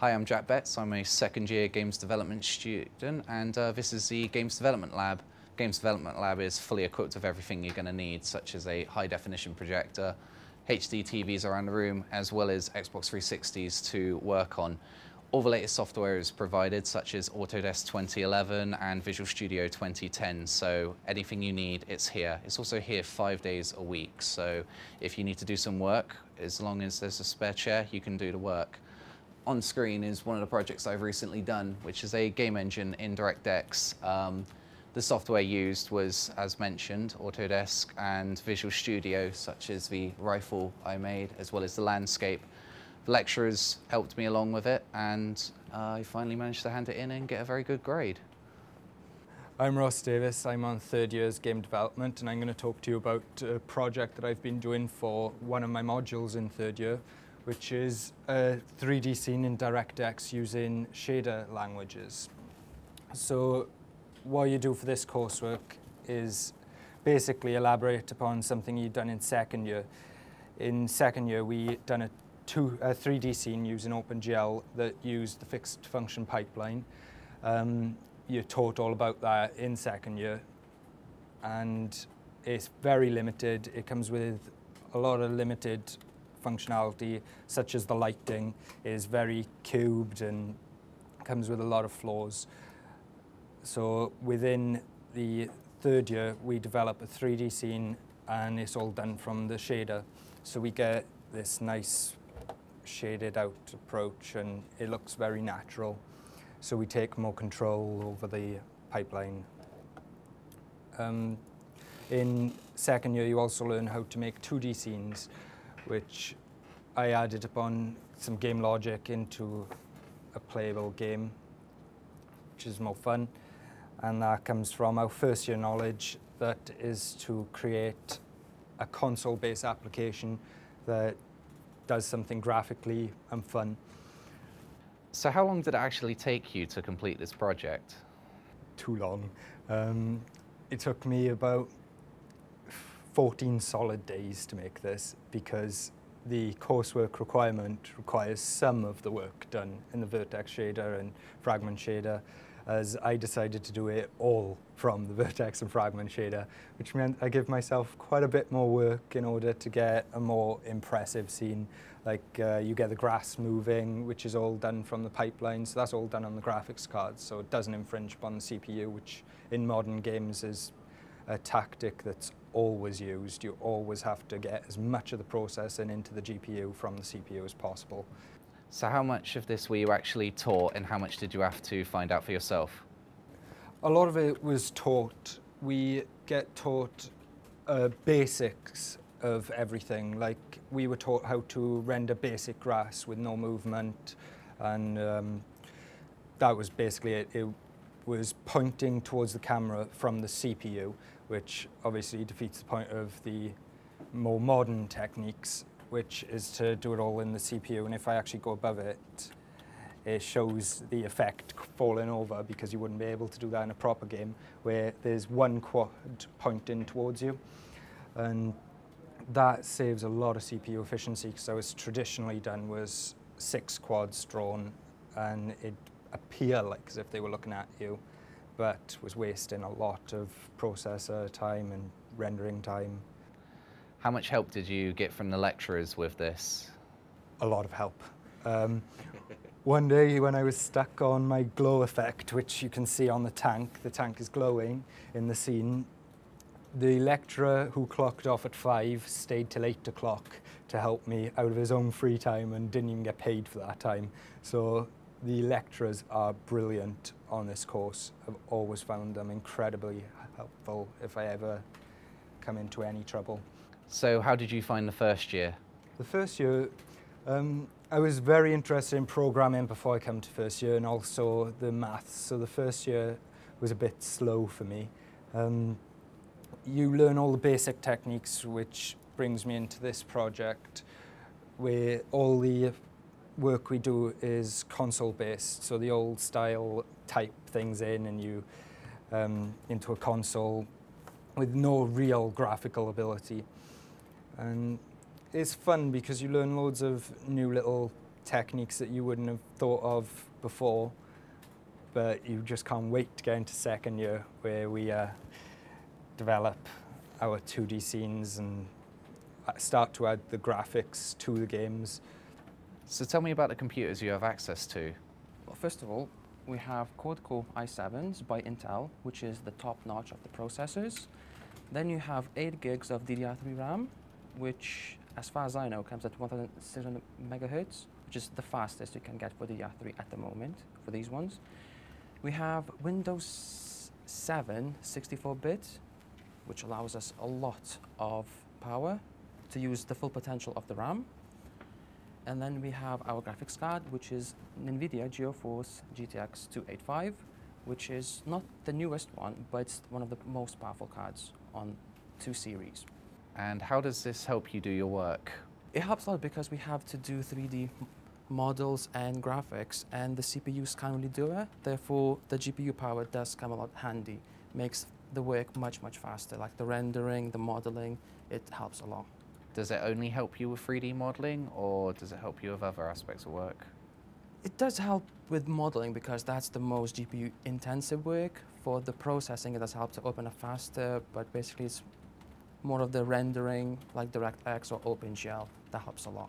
Hi, I'm Jack Betts. I'm a second year games development student and uh, this is the Games Development Lab. Games Development Lab is fully equipped with everything you're going to need, such as a high definition projector, HD TVs around the room, as well as Xbox 360s to work on. All the latest software is provided, such as Autodesk 2011 and Visual Studio 2010. So anything you need, it's here. It's also here five days a week. So if you need to do some work, as long as there's a spare chair, you can do the work on screen is one of the projects I've recently done, which is a game engine in DirectX. Um, the software used was, as mentioned, Autodesk and Visual Studio, such as the rifle I made, as well as the landscape. The lecturers helped me along with it, and uh, I finally managed to hand it in and get a very good grade. I'm Ross Davis, I'm on third year's game development and I'm going to talk to you about a project that I've been doing for one of my modules in third year, which is a 3D scene in DirectX using shader languages. So what you do for this coursework is basically elaborate upon something you've done in second year. In second year, we done a, two, a 3D scene using OpenGL that used the fixed function pipeline. Um, you're taught all about that in second year, and it's very limited. It comes with a lot of limited functionality, such as the lighting, is very cubed and comes with a lot of flaws. So within the third year, we develop a 3D scene and it's all done from the shader. So we get this nice shaded out approach and it looks very natural. So we take more control over the pipeline. Um, in second year, you also learn how to make 2D scenes which I added upon some game logic into a playable game, which is more fun. And that comes from our first year knowledge that is to create a console-based application that does something graphically and fun. So how long did it actually take you to complete this project? Too long. Um, it took me about 14 solid days to make this because the coursework requirement requires some of the work done in the vertex shader and fragment shader as I decided to do it all from the vertex and fragment shader, which meant I give myself quite a bit more work in order to get a more impressive scene. Like uh, you get the grass moving, which is all done from the pipeline, so that's all done on the graphics cards, so it doesn't infringe upon the CPU, which in modern games is a tactic that's always used. You always have to get as much of the processing into the GPU from the CPU as possible. So how much of this were you actually taught and how much did you have to find out for yourself? A lot of it was taught. We get taught uh, basics of everything. Like we were taught how to render basic grass with no movement and um, that was basically it. It was pointing towards the camera from the CPU which obviously defeats the point of the more modern techniques, which is to do it all in the CPU. And if I actually go above it, it shows the effect falling over because you wouldn't be able to do that in a proper game where there's one quad pointing towards you. And that saves a lot of CPU efficiency because so it's traditionally done was six quads drawn and it appear like as if they were looking at you but was wasting a lot of processor time and rendering time. How much help did you get from the lecturers with this? A lot of help. Um, one day when I was stuck on my glow effect, which you can see on the tank, the tank is glowing in the scene, the lecturer who clocked off at five stayed till eight o'clock to help me out of his own free time and didn't even get paid for that time. So the lecturers are brilliant on this course. I've always found them incredibly helpful if I ever come into any trouble. So how did you find the first year? The first year, um, I was very interested in programming before I came to first year and also the maths. So the first year was a bit slow for me. Um, you learn all the basic techniques which brings me into this project where all the work we do is console based, so the old style type things in and you um, into a console with no real graphical ability. And it's fun because you learn loads of new little techniques that you wouldn't have thought of before, but you just can't wait to get into second year where we uh, develop our 2D scenes and uh, start to add the graphics to the games. So tell me about the computers you have access to. Well, first of all, we have quad-core i7s by Intel, which is the top notch of the processors. Then you have 8 gigs of DDR3 RAM, which, as far as I know, comes at 1600 megahertz, which is the fastest you can get for DDR3 at the moment for these ones. We have Windows 7 64-bit, which allows us a lot of power to use the full potential of the RAM. And then we have our graphics card, which is NVIDIA GeForce GTX 285, which is not the newest one, but it's one of the most powerful cards on 2 series. And how does this help you do your work? It helps a lot because we have to do 3D models and graphics, and the CPUs can't really do it. Therefore, the GPU power does come a lot handy, makes the work much, much faster. Like the rendering, the modeling, it helps a lot. Does it only help you with 3D modeling or does it help you with other aspects of work? It does help with modeling because that's the most GPU intensive work. For the processing, it does help to open up faster, but basically it's more of the rendering like DirectX or OpenGL that helps a lot.